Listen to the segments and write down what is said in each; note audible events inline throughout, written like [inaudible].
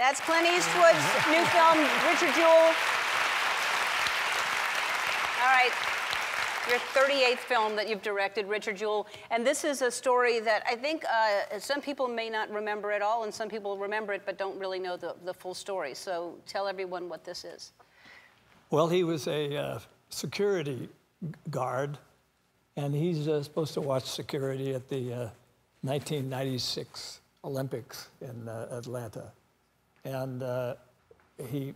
That's Clint Eastwood's new film, Richard Jewell. All right. Your 38th film that you've directed, Richard Jewell. And this is a story that I think uh, some people may not remember at all, and some people remember it but don't really know the, the full story. So tell everyone what this is. Well, he was a uh, security guard, and he's uh, supposed to watch security at the 1996 uh, Olympics in uh, Atlanta. And uh, he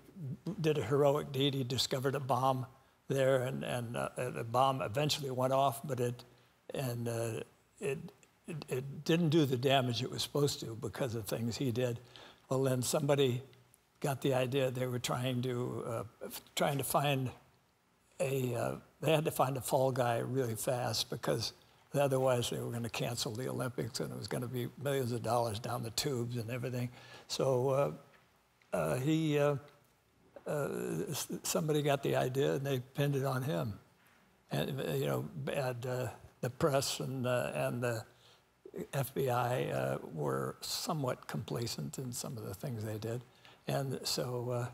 did a heroic deed. He discovered a bomb there, and, and uh, the bomb eventually went off, but it, and, uh, it, it, it, didn't do the damage it was supposed to because of things he did. Well, then somebody got the idea they were trying to, uh, trying to find a, uh, they had to find a fall guy really fast because otherwise they were going to cancel the Olympics and it was going to be millions of dollars down the tubes and everything. So uh, uh, he, uh, somebody got the idea and they pinned it on him. And, uh, you know, had, uh, the press and, uh, and the FBI uh, were somewhat complacent in some of the things they did. And so uh,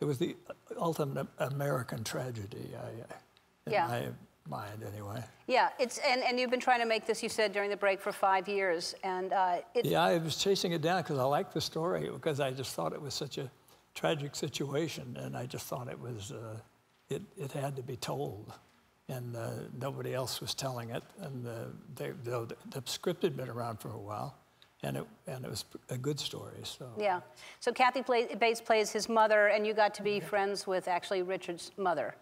it was the ultimate American tragedy, I, yeah. Mind anyway. Yeah, it's, and, and you've been trying to make this, you said, during the break for five years. And Yeah, I was chasing it down because I liked the story, because I just thought it was such a tragic situation, and I just thought it was, uh, it, it had to be told. And uh, nobody else was telling it. And uh, they, the, the script had been around for a while, and it, and it was a good story. So Yeah. So Kathy play, Bates plays his mother, and you got to be friends with actually Richard's mother.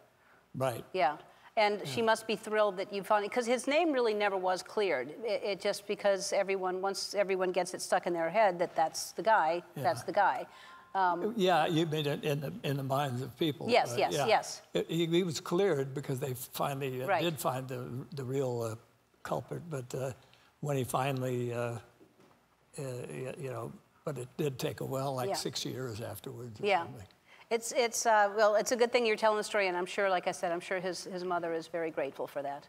Right. Yeah. And yeah. she must be thrilled that you finally, because his name really never was cleared. It, it, just because everyone, once everyone gets it stuck in their head that that's the guy, yeah. that's the guy. Um, yeah, you made it in the, in the minds of people. Yes, uh, yes, yeah. yes. It, he, he, was cleared because they finally uh, right. did find the, the real uh, culprit, but uh, when he finally, uh, uh, you know, but it did take a while, like six years afterwards. yeah. Something. It's, it's, well, it's a good thing you're telling the story, and I'm sure, like I said, I'm sure his, his mother is very grateful for that.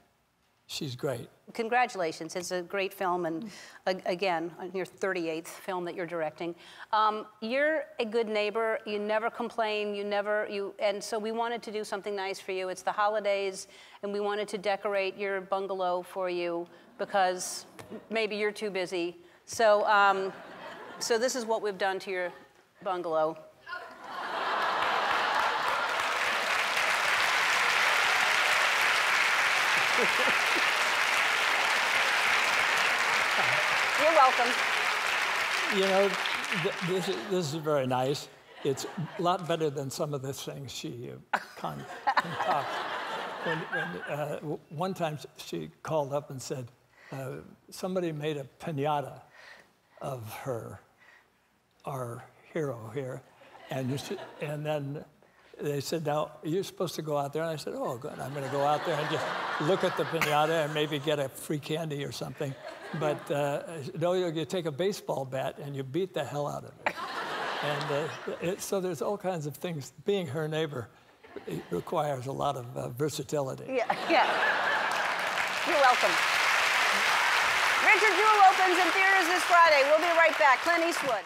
She's great. Congratulations. It's a great film, and again, your 38th film that you're directing. Um, you're a good neighbor. You never complain. You never, you, and so we wanted to do something nice for you. It's the holidays, and we wanted to decorate your bungalow for you because maybe you're too busy. So, um, so this is what we've done to your bungalow. [laughs] You're welcome. You know, th this, is, this is very nice. It's a lot better than some of the things she uh, con. When, when, uh, one time she called up and said, uh, somebody made a pinata of her, our hero here, and, she, and then they said, now, you're supposed to go out there. And I said, oh, good. I'm going to go out there and just look at the pinata and maybe get a free candy or something. But uh, no, you take a baseball bat and you beat the hell out of it. and uh, it, so there's all kinds of things. Being her neighbor requires a lot of uh, versatility. Yeah, yeah. You're welcome. Richard Jewell opens in theaters this Friday. We'll be right back. Clint Eastwood.